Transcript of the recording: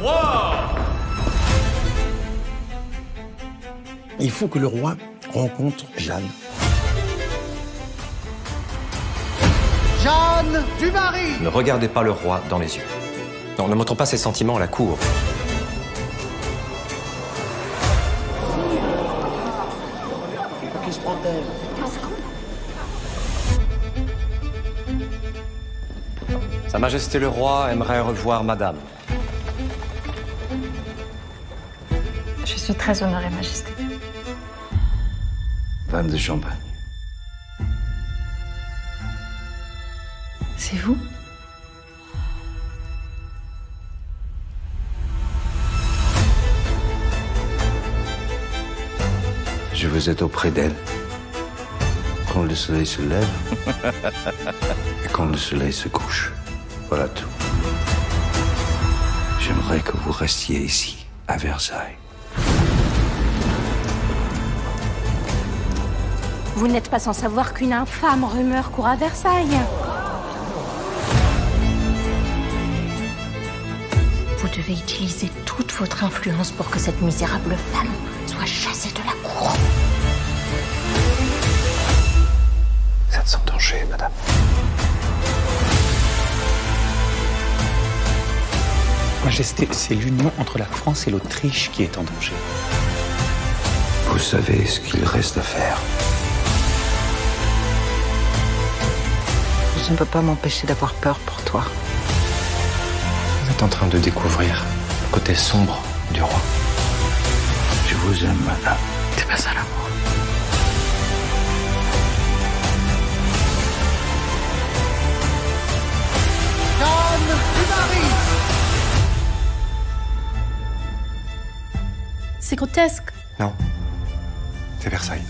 roi Il faut que le roi rencontre Jeanne. Jeanne du Marie Ne regardez pas le roi dans les yeux. Non, ne montrons pas ses sentiments à la cour. Qui se prend-elle Sa Majesté le roi aimerait revoir Madame. Je suis très honorée, Majesté. Femme de champagne. C'est vous? Je veux être auprès d'elle. Quand le soleil se lève et quand le soleil se couche. Voilà tout. J'aimerais que vous restiez ici, à Versailles. Vous n'êtes pas sans savoir qu'une infâme rumeur court à Versailles. Vous devez utiliser toute votre influence pour que cette misérable femme soit chassée de la cour. Vous êtes sans danger, Madame. Majesté, c'est l'union entre la France et l'Autriche qui est en danger. Vous savez ce qu'il reste à faire. Je ne peux pas m'empêcher d'avoir peur pour toi. Vous êtes en train de découvrir le côté sombre du roi. Je vous aime, madame. C'est pas ça l'amour. C'est grotesque. Non. C'est Versailles.